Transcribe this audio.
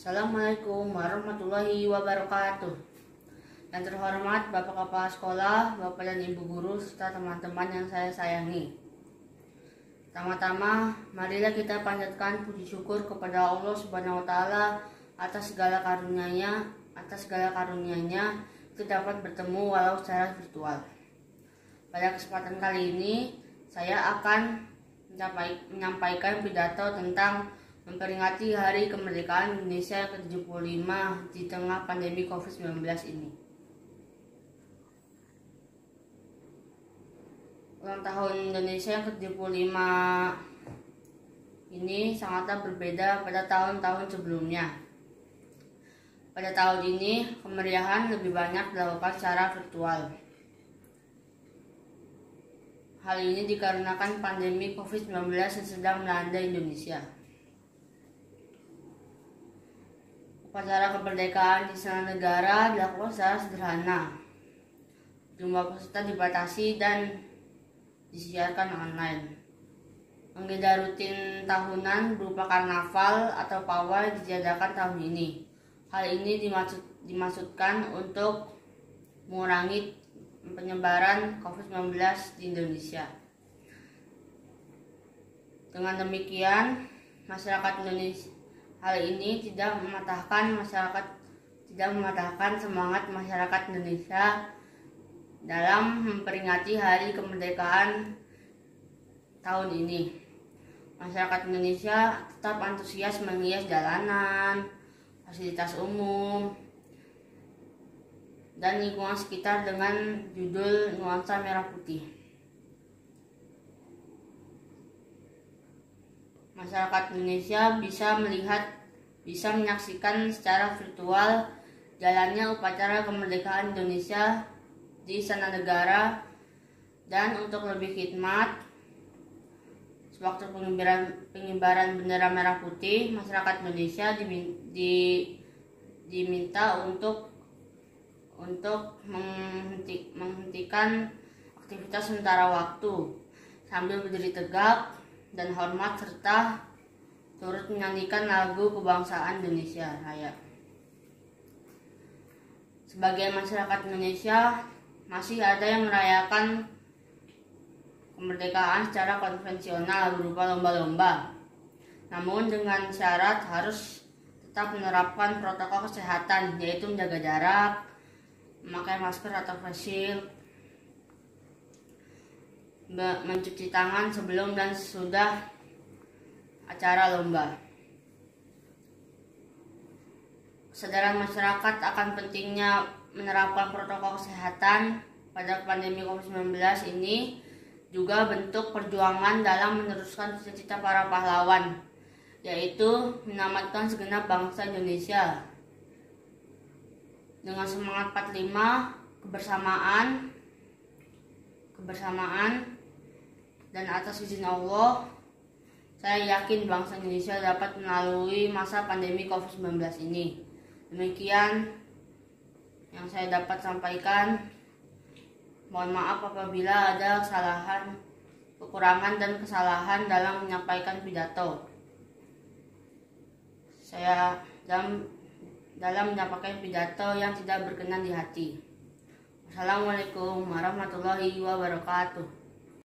Assalamualaikum warahmatullahi wabarakatuh. Yang terhormat Bapak Kepala Sekolah, Bapak dan Ibu Guru, serta teman-teman yang saya sayangi. Pertama-tama, marilah kita panjatkan puji syukur kepada Allah Subhanahu wa taala atas segala karunia-Nya, atas segala karunia-Nya kita dapat bertemu walau secara virtual. Pada kesempatan kali ini, saya akan menyampaikan pidato tentang memperingati Hari Kemerdekaan Indonesia ke-75 di tengah pandemi COVID-19 ini. ulang tahun Indonesia yang ke-75 ini sangatlah berbeda pada tahun-tahun sebelumnya. Pada tahun ini, kemeriahan lebih banyak dilakukan secara virtual. Hal ini dikarenakan pandemi COVID-19 yang sedang melanda Indonesia. Upacara kemerdekaan di sana negara dilakukan secara sederhana. Jumlah peserta dibatasi dan disiarkan online. Agenda rutin tahunan berupa karnaval atau pawai dijadakan tahun ini. Hal ini dimaksud, dimaksudkan untuk mengurangi penyebaran COVID-19 di Indonesia. Dengan demikian, masyarakat Indonesia hal ini tidak mematahkan masyarakat tidak mematahkan semangat masyarakat Indonesia dalam memperingati hari kemerdekaan tahun ini. Masyarakat Indonesia tetap antusias menghias jalanan, fasilitas umum, dan lingkungan sekitar dengan judul nuansa merah putih. Masyarakat Indonesia bisa melihat, bisa menyaksikan secara virtual jalannya upacara kemerdekaan Indonesia di sana negara. Dan untuk lebih khidmat sewaktu pengibaran, pengibaran bendera merah putih masyarakat Indonesia di, di, diminta untuk untuk menghenti, menghentikan aktivitas sementara waktu. Sambil berdiri tegak dan hormat serta turut menyanyikan lagu kebangsaan Indonesia Raya. Sebagai masyarakat Indonesia, masih ada yang merayakan kemerdekaan secara konvensional berupa lomba-lomba. Namun dengan syarat harus tetap menerapkan protokol kesehatan yaitu menjaga jarak, memakai masker atau face shield, mencuci tangan sebelum dan sesudah acara lomba. Kesadaran masyarakat akan pentingnya menerapkan protokol kesehatan pada pandemi COVID-19 ini juga bentuk perjuangan dalam meneruskan cita-cita para pahlawan, yaitu menyelamatkan segenap bangsa Indonesia. Dengan semangat 45, kebersamaan, kebersamaan, dan atas izin Allah, saya yakin bangsa Indonesia dapat melalui masa pandemi COVID-19 ini. Demikian yang saya dapat sampaikan. Mohon maaf apabila ada kesalahan, kekurangan dan kesalahan dalam menyampaikan pidato. Saya dalam dalam menyampaikan pidato yang tidak berkenan di hati. Assalamualaikum warahmatullahi wabarakatuh.